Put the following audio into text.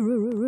r r r